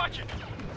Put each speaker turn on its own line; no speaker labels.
Watch it!